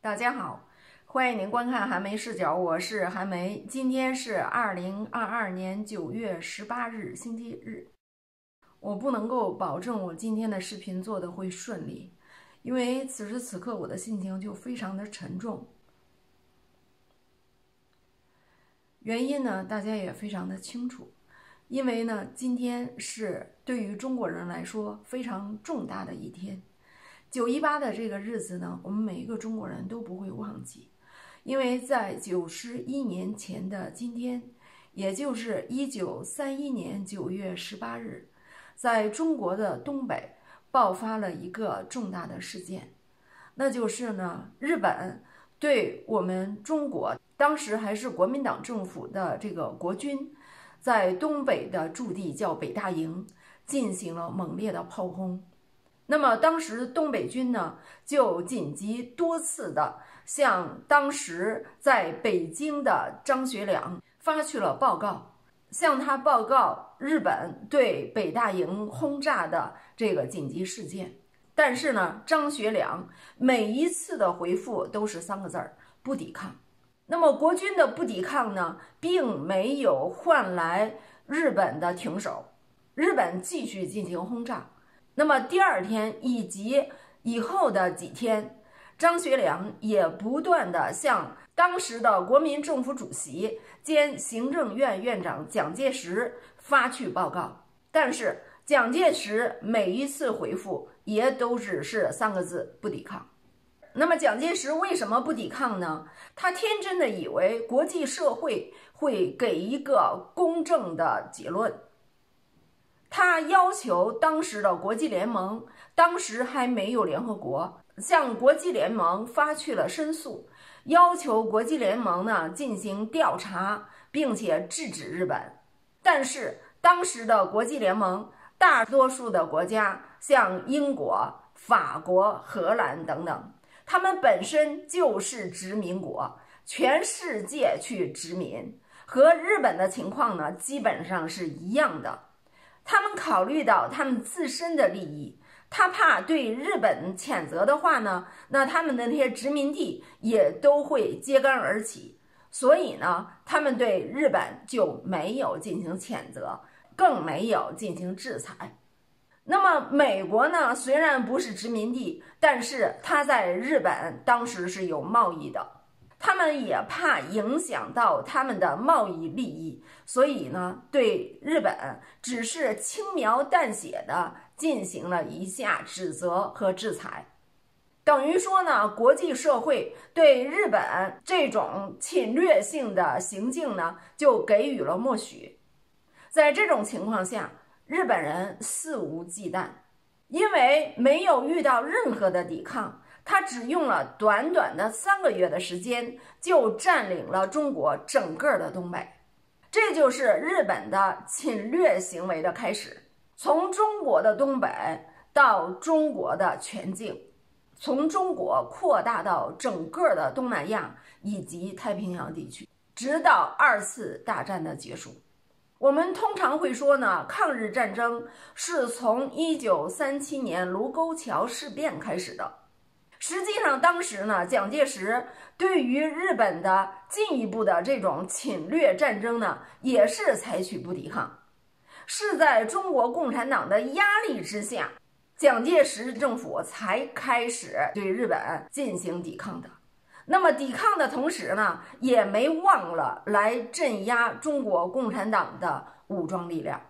大家好，欢迎您观看韩梅视角，我是韩梅。今天是二零二二年九月十八日，星期日。我不能够保证我今天的视频做的会顺利，因为此时此刻我的心情就非常的沉重。原因呢，大家也非常的清楚，因为呢，今天是对于中国人来说非常重大的一天。九一八的这个日子呢，我们每一个中国人都不会忘记，因为在九十一年前的今天，也就是一九三一年九月十八日，在中国的东北爆发了一个重大的事件，那就是呢，日本对我们中国当时还是国民党政府的这个国军，在东北的驻地叫北大营，进行了猛烈的炮轰。那么当时东北军呢，就紧急多次的向当时在北京的张学良发去了报告，向他报告日本对北大营轰炸的这个紧急事件。但是呢，张学良每一次的回复都是三个字儿：不抵抗。那么国军的不抵抗呢，并没有换来日本的停手，日本继续进行轰炸。那么第二天以及以后的几天，张学良也不断的向当时的国民政府主席兼行政院院长蒋介石发去报告，但是蒋介石每一次回复也都只是三个字：不抵抗。那么蒋介石为什么不抵抗呢？他天真的以为国际社会会给一个公正的结论。他要求当时的国际联盟，当时还没有联合国，向国际联盟发去了申诉，要求国际联盟呢进行调查，并且制止日本。但是当时的国际联盟大多数的国家，像英国、法国、荷兰等等，他们本身就是殖民国，全世界去殖民，和日本的情况呢基本上是一样的。他们考虑到他们自身的利益，他怕对日本谴责的话呢，那他们的那些殖民地也都会揭竿而起，所以呢，他们对日本就没有进行谴责，更没有进行制裁。那么美国呢，虽然不是殖民地，但是他在日本当时是有贸易的。他们也怕影响到他们的贸易利益，所以呢，对日本只是轻描淡写的进行了一下指责和制裁，等于说呢，国际社会对日本这种侵略性的行径呢，就给予了默许。在这种情况下，日本人肆无忌惮，因为没有遇到任何的抵抗。他只用了短短的三个月的时间，就占领了中国整个的东北，这就是日本的侵略行为的开始。从中国的东北到中国的全境，从中国扩大到整个的东南亚以及太平洋地区，直到二次大战的结束。我们通常会说呢，抗日战争是从一九三七年卢沟桥事变开始的。实际上，当时呢，蒋介石对于日本的进一步的这种侵略战争呢，也是采取不抵抗，是在中国共产党的压力之下，蒋介石政府才开始对日本进行抵抗的。那么，抵抗的同时呢，也没忘了来镇压中国共产党的武装力量。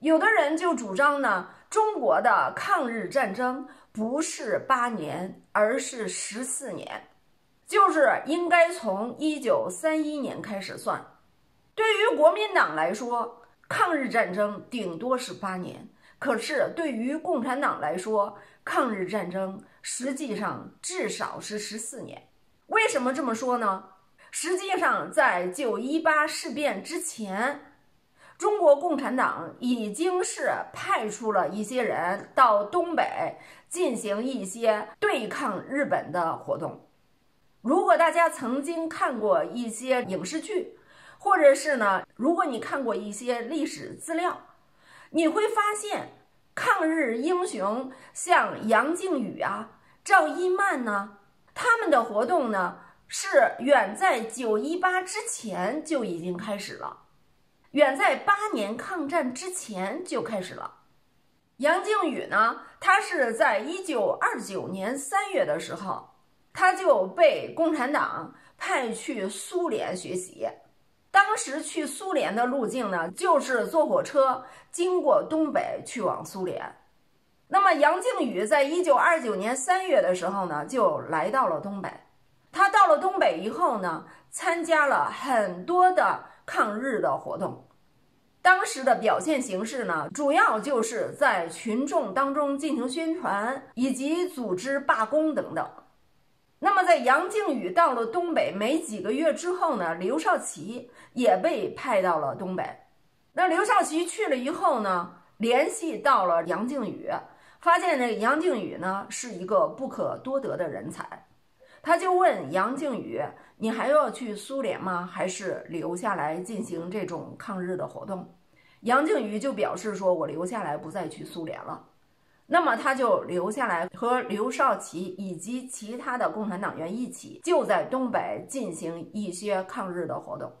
有的人就主张呢，中国的抗日战争不是八年，而是十四年，就是应该从一九三一年开始算。对于国民党来说，抗日战争顶多是八年，可是对于共产党来说，抗日战争实际上至少是十四年。为什么这么说呢？实际上，在九一八事变之前。中国共产党已经是派出了一些人到东北进行一些对抗日本的活动。如果大家曾经看过一些影视剧，或者是呢，如果你看过一些历史资料，你会发现抗日英雄像杨靖宇啊、赵一曼呢，他们的活动呢是远在九一八之前就已经开始了，远在八年抗战之前就开始了。杨靖宇呢，他是在一九二九年三月的时候，他就被共产党派去苏联学习。当时去苏联的路径呢，就是坐火车经过东北去往苏联。那么杨靖宇在一九二九年三月的时候呢，就来到了东北。他到了东北以后呢，参加了很多的抗日的活动。当时的表现形式呢，主要就是在群众当中进行宣传，以及组织罢工等等。那么，在杨靖宇到了东北没几个月之后呢，刘少奇也被派到了东北。那刘少奇去了以后呢，联系到了杨靖宇，发现这杨靖宇呢是一个不可多得的人才，他就问杨靖宇：“你还要去苏联吗？还是留下来进行这种抗日的活动？”杨靖宇就表示说：“我留下来，不再去苏联了。”那么他就留下来和刘少奇以及其他的共产党员一起，就在东北进行一些抗日的活动。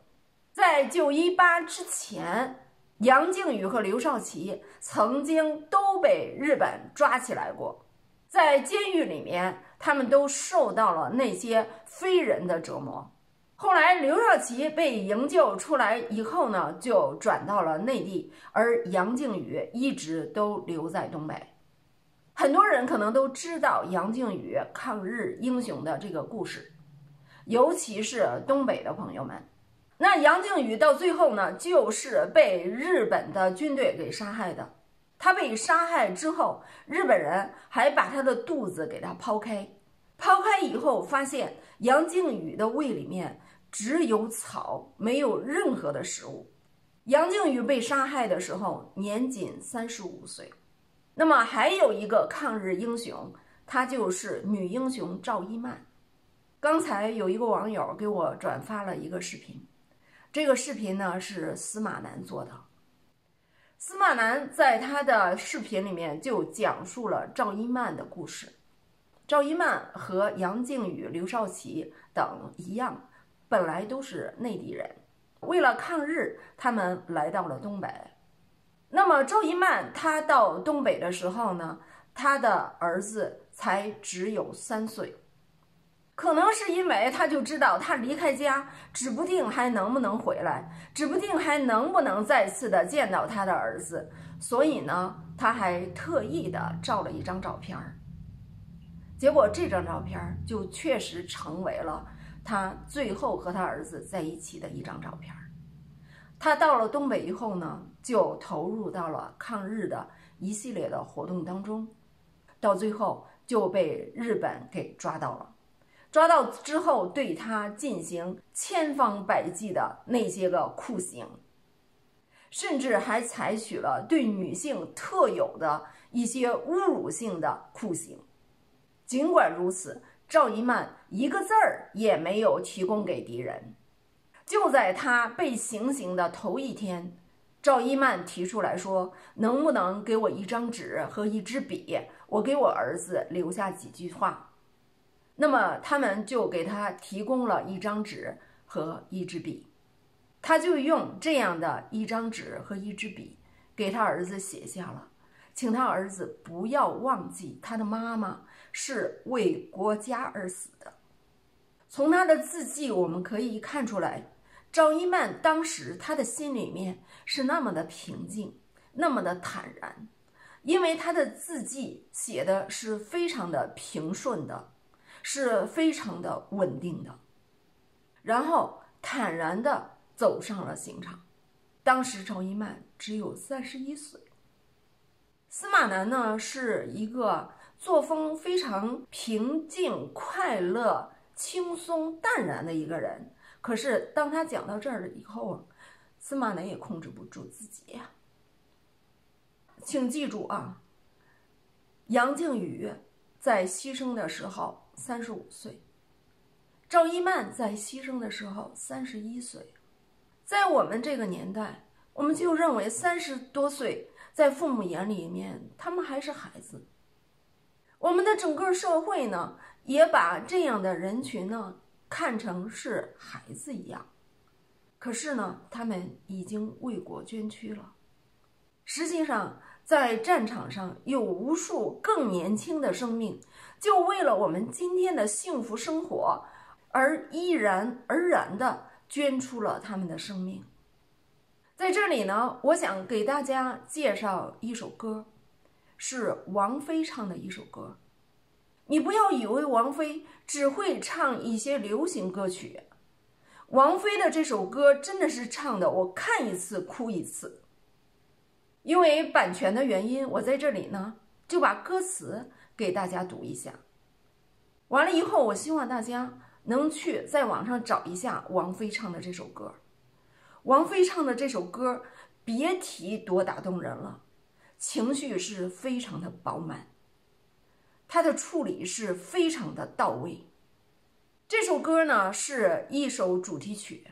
在九一八之前，杨靖宇和刘少奇曾经都被日本抓起来过，在监狱里面，他们都受到了那些非人的折磨。后来，刘少奇被营救出来以后呢，就转到了内地，而杨靖宇一直都留在东北。很多人可能都知道杨靖宇抗日英雄的这个故事，尤其是东北的朋友们。那杨靖宇到最后呢，就是被日本的军队给杀害的。他被杀害之后，日本人还把他的肚子给他剖开，剖开以后发现杨靖宇的胃里面。只有草，没有任何的食物。杨靖宇被杀害的时候年仅三十五岁。那么还有一个抗日英雄，她就是女英雄赵一曼。刚才有一个网友给我转发了一个视频，这个视频呢是司马南做的。司马南在他的视频里面就讲述了赵一曼的故事。赵一曼和杨靖宇、刘少奇等一样。本来都是内地人，为了抗日，他们来到了东北。那么赵一曼她到东北的时候呢，她的儿子才只有三岁，可能是因为他就知道他离开家，指不定还能不能回来，指不定还能不能再次的见到他的儿子，所以呢，他还特意的照了一张照片儿。结果这张照片儿就确实成为了。他最后和他儿子在一起的一张照片他到了东北以后呢，就投入到了抗日的一系列的活动当中，到最后就被日本给抓到了。抓到之后，对他进行千方百计的那些个酷刑，甚至还采取了对女性特有的一些侮辱性的酷刑。尽管如此。赵一曼一个字儿也没有提供给敌人。就在他被行刑的头一天，赵一曼提出来说：“能不能给我一张纸和一支笔？我给我儿子留下几句话。”那么他们就给他提供了一张纸和一支笔，他就用这样的一张纸和一支笔给他儿子写下了，请他儿子不要忘记他的妈妈。是为国家而死的。从他的字迹，我们可以看出来，赵一曼当时他的心里面是那么的平静，那么的坦然，因为他的字迹写的是非常的平顺的，是非常的稳定的，然后坦然的走上了刑场。当时赵一曼只有三十一岁。司马南呢，是一个。作风非常平静、快乐、轻松、淡然的一个人。可是，当他讲到这儿了以后啊，司马南也控制不住自己呀。请记住啊，杨靖宇在牺牲的时候三十五岁，赵一曼在牺牲的时候三十一岁。在我们这个年代，我们就认为三十多岁，在父母眼里面，他们还是孩子。我们的整个社会呢，也把这样的人群呢看成是孩子一样。可是呢，他们已经为国捐躯了。实际上，在战场上有无数更年轻的生命，就为了我们今天的幸福生活，而毅然而然的捐出了他们的生命。在这里呢，我想给大家介绍一首歌，是王菲唱的一首歌。你不要以为王菲只会唱一些流行歌曲，王菲的这首歌真的是唱的，我看一次哭一次。因为版权的原因，我在这里呢就把歌词给大家读一下。完了以后，我希望大家能去在网上找一下王菲唱的这首歌。王菲唱的这首歌，别提多打动人了，情绪是非常的饱满，她的处理是非常的到位。这首歌呢是一首主题曲，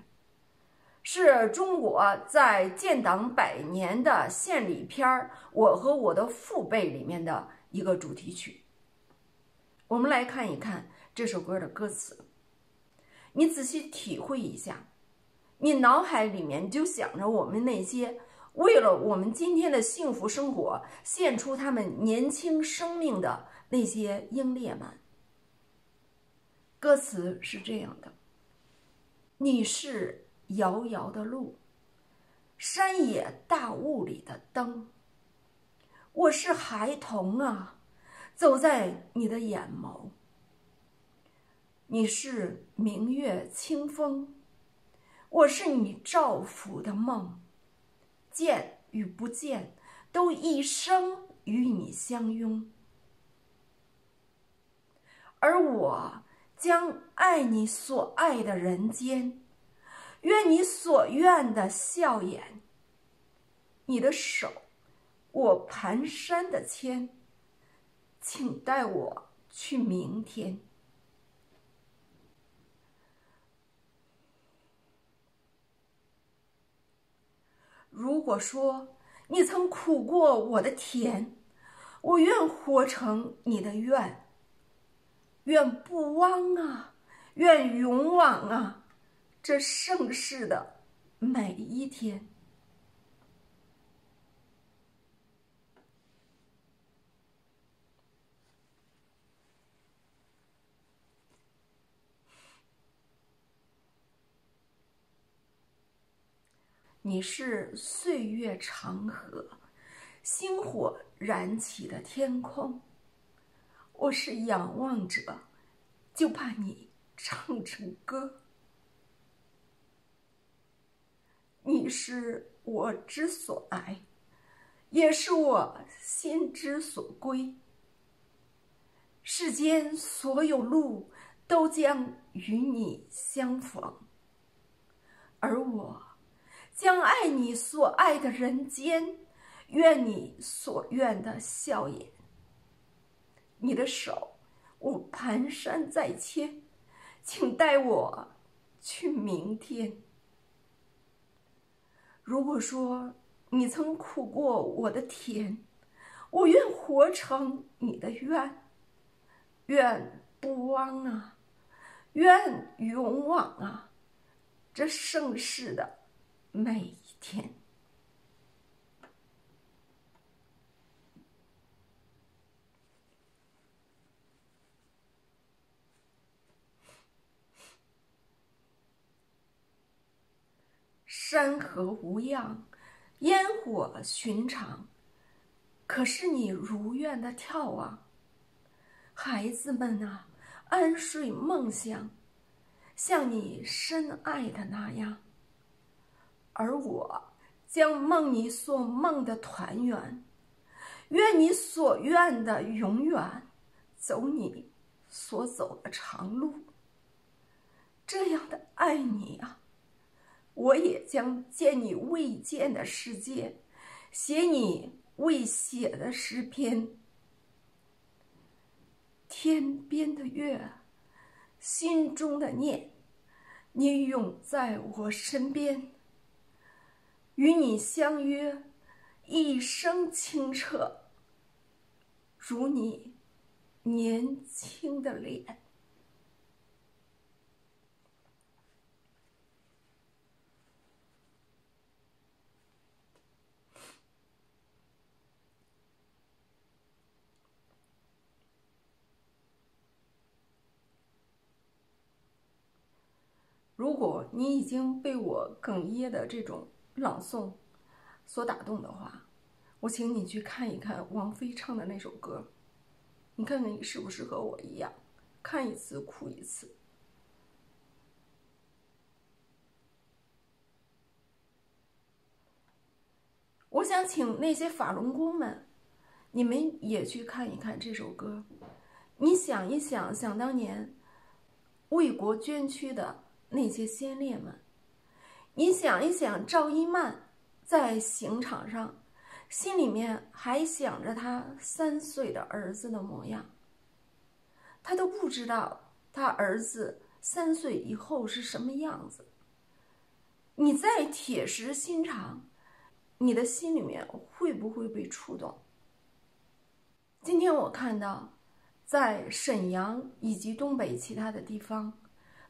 是中国在建党百年的献礼片儿《我和我的父辈》里面的一个主题曲。我们来看一看这首歌的歌词，你仔细体会一下。你脑海里面就想着我们那些为了我们今天的幸福生活献出他们年轻生命的那些英烈们。歌词是这样的：你是遥遥的路，山野大雾里的灯。我是孩童啊，走在你的眼眸。你是明月清风。我是你照拂的梦，见与不见，都一生与你相拥。而我将爱你所爱的人间，愿你所愿的笑颜。你的手，我蹒跚的牵，请带我去明天。如果说你曾苦过我的甜，我愿活成你的愿。愿不枉啊，愿勇往啊，这盛世的每一天。你是岁月长河，星火燃起的天空。我是仰望者，就怕你唱成歌。你是我之所来，也是我心之所归。世间所有路都将与你相逢，而我。将爱你所爱的人间，愿你所愿的笑颜。你的手，我蹒跚在牵，请带我去明天。如果说你曾苦过我的甜，我愿活成你的愿。愿不枉啊，愿勇往啊，这盛世的。每一天，山河无恙，烟火寻常，可是你如愿的眺望，孩子们啊，安睡梦乡，像你深爱的那样。而我将梦你所梦的团圆，愿你所愿的永远，走你所走的长路。这样的爱你啊，我也将见你未见的世界，写你未写的诗篇。天边的月，心中的念，你永在我身边。与你相约，一生清澈，如你年轻的脸。如果你已经被我哽咽的这种朗诵所打动的话，我请你去看一看王菲唱的那首歌，你看看你是不是和我一样，看一次哭一次。我想请那些法轮功们，你们也去看一看这首歌，你想一想，想当年为国捐躯的。那些先烈们，你想一想，赵一曼在刑场上，心里面还想着他三岁的儿子的模样。他都不知道他儿子三岁以后是什么样子。你再铁石心肠，你的心里面会不会被触动？今天我看到，在沈阳以及东北其他的地方。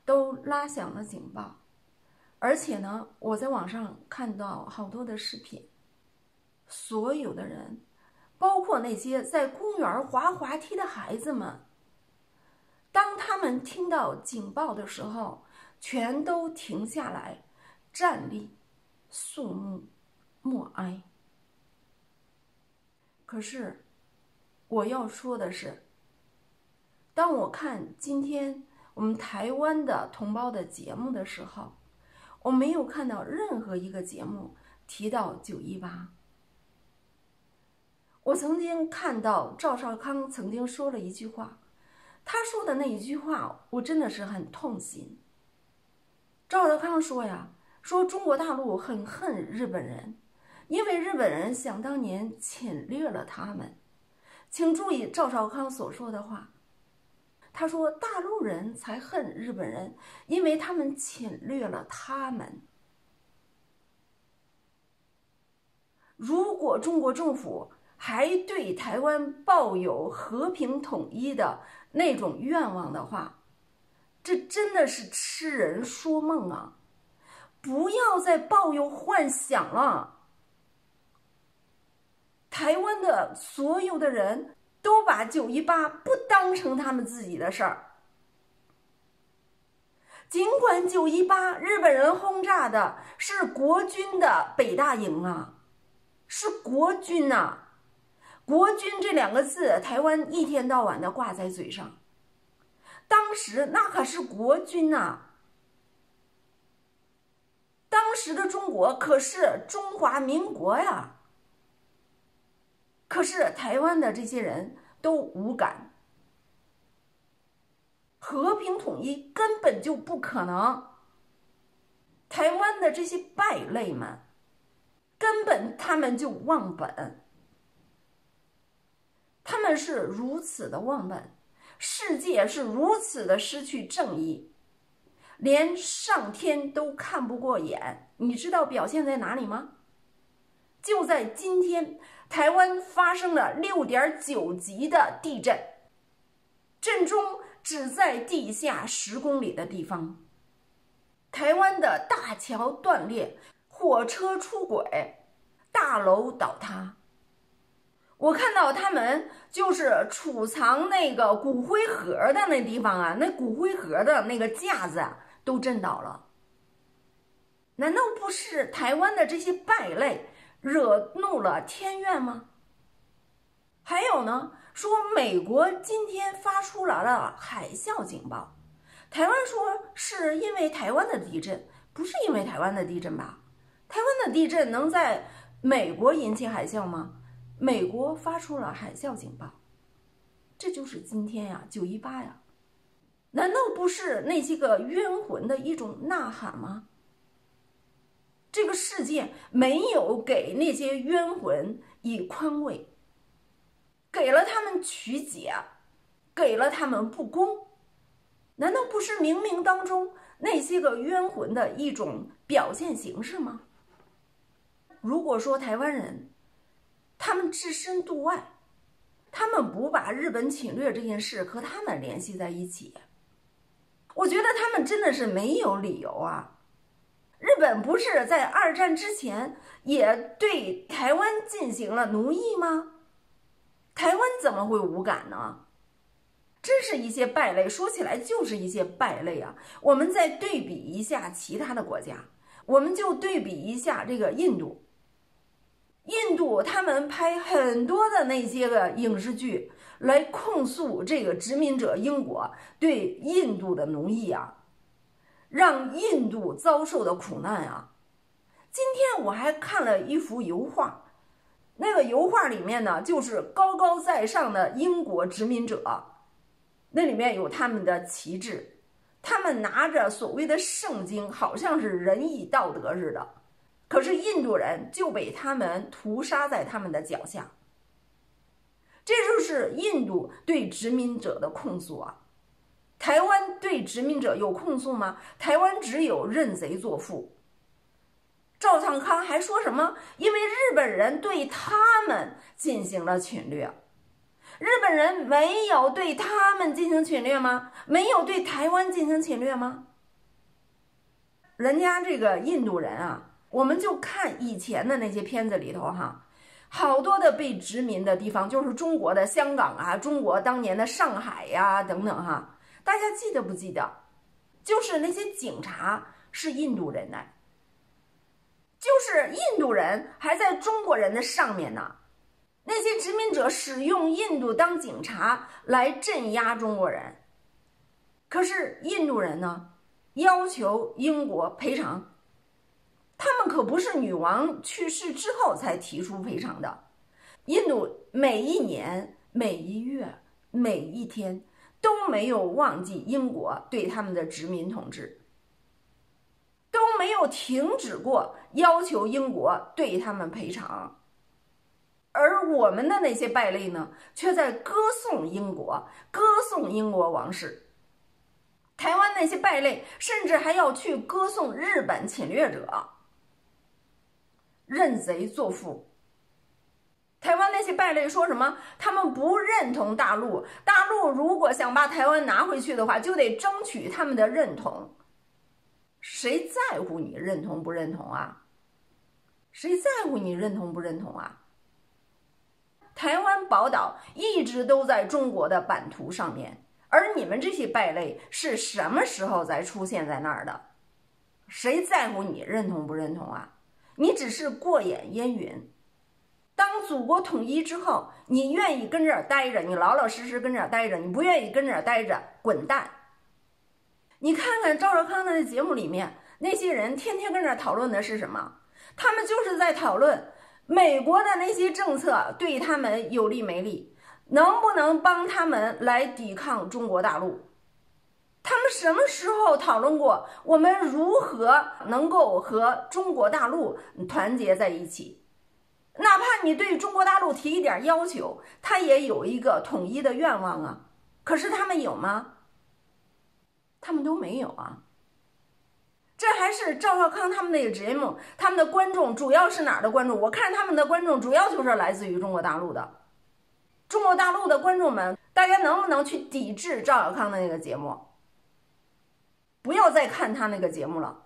都拉响了警报，而且呢，我在网上看到好多的视频，所有的人，包括那些在公园滑滑梯的孩子们，当他们听到警报的时候，全都停下来，站立，肃穆，默哀。可是，我要说的是，当我看今天。我们台湾的同胞的节目的时候，我没有看到任何一个节目提到九一八。我曾经看到赵少康曾经说了一句话，他说的那一句话，我真的是很痛心。赵少康说呀，说中国大陆很恨日本人，因为日本人想当年侵略了他们。请注意赵少康所说的话。他说：“大陆人才恨日本人，因为他们侵略了他们。如果中国政府还对台湾抱有和平统一的那种愿望的话，这真的是痴人说梦啊！不要再抱有幻想了。台湾的所有的人。”都把九一八不当成他们自己的事儿。尽管九一八日本人轰炸的是国军的北大营啊，是国军呐，国军这两个字，台湾一天到晚的挂在嘴上。当时那可是国军呐，当时的中国可是中华民国呀。可是台湾的这些人都无感，和平统一根本就不可能。台湾的这些败类们，根本他们就忘本，他们是如此的忘本，世界是如此的失去正义，连上天都看不过眼。你知道表现在哪里吗？就在今天。台湾发生了六点九级的地震，震中只在地下十公里的地方。台湾的大桥断裂，火车出轨，大楼倒塌。我看到他们就是储藏那个骨灰盒的那地方啊，那骨灰盒的那个架子啊都震倒了。难道不是台湾的这些败类？惹怒了天怨吗？还有呢，说美国今天发出来了海啸警报，台湾说是因为台湾的地震，不是因为台湾的地震吧？台湾的地震能在美国引起海啸吗？美国发出了海啸警报，这就是今天呀，九一八呀，难道不是那些个冤魂的一种呐喊吗？这个世界没有给那些冤魂以宽慰，给了他们曲解，给了他们不公，难道不是冥冥当中那些个冤魂的一种表现形式吗？如果说台湾人，他们置身度外，他们不把日本侵略这件事和他们联系在一起。我觉得他们真的是没有理由啊！日本不是在二战之前也对台湾进行了奴役吗？台湾怎么会无感呢？真是一些败类，说起来就是一些败类啊！我们再对比一下其他的国家，我们就对比一下这个印度。印度他们拍很多的那些个影视剧来控诉这个殖民者英国对印度的奴役啊，让印度遭受的苦难啊。今天我还看了一幅油画，那个油画里面呢，就是高高在上的英国殖民者。那里面有他们的旗帜，他们拿着所谓的圣经，好像是仁义道德似的。可是印度人就被他们屠杀在他们的脚下。这就是印度对殖民者的控诉啊！台湾对殖民者有控诉吗？台湾只有认贼作父。赵尚康还说什么？因为日本人对他们进行了侵略。日本人没有对他们进行侵略吗？没有对台湾进行侵略吗？人家这个印度人啊，我们就看以前的那些片子里头哈，好多的被殖民的地方，就是中国的香港啊，中国当年的上海呀等等哈，大家记得不记得？就是那些警察是印度人呢，就是印度人还在中国人的上面呢。那些殖民者使用印度当警察来镇压中国人，可是印度人呢，要求英国赔偿，他们可不是女王去世之后才提出赔偿的，印度每一年、每一月、每一天都没有忘记英国对他们的殖民统治，都没有停止过要求英国对他们赔偿。而我们的那些败类呢，却在歌颂英国，歌颂英国王室。台湾那些败类甚至还要去歌颂日本侵略者，认贼作父。台湾那些败类说什么？他们不认同大陆，大陆如果想把台湾拿回去的话，就得争取他们的认同。谁在乎你认同不认同啊？谁在乎你认同不认同啊？台湾宝岛一直都在中国的版图上面，而你们这些败类是什么时候才出现在那儿的？谁在乎你认同不认同啊？你只是过眼烟云。当祖国统一之后，你愿意跟这儿待着，你老老实实跟这儿待着；你不愿意跟这儿待着，滚蛋！你看看赵少康的节目里面，那些人天天跟这儿讨论的是什么？他们就是在讨论。美国的那些政策对他们有利没利？能不能帮他们来抵抗中国大陆？他们什么时候讨论过我们如何能够和中国大陆团结在一起？哪怕你对中国大陆提一点要求，他也有一个统一的愿望啊。可是他们有吗？他们都没有啊。这还是赵少康他们那个节目，他们的观众主要是哪儿的观众？我看他们的观众主要就是来自于中国大陆的。中国大陆的观众们，大家能不能去抵制赵小康的那个节目？不要再看他那个节目了。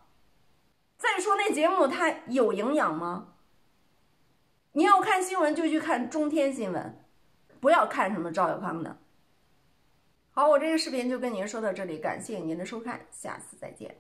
再说那节目它有营养吗？你要看新闻就去看中天新闻，不要看什么赵小康的。好，我这个视频就跟您说到这里，感谢您的收看，下次再见。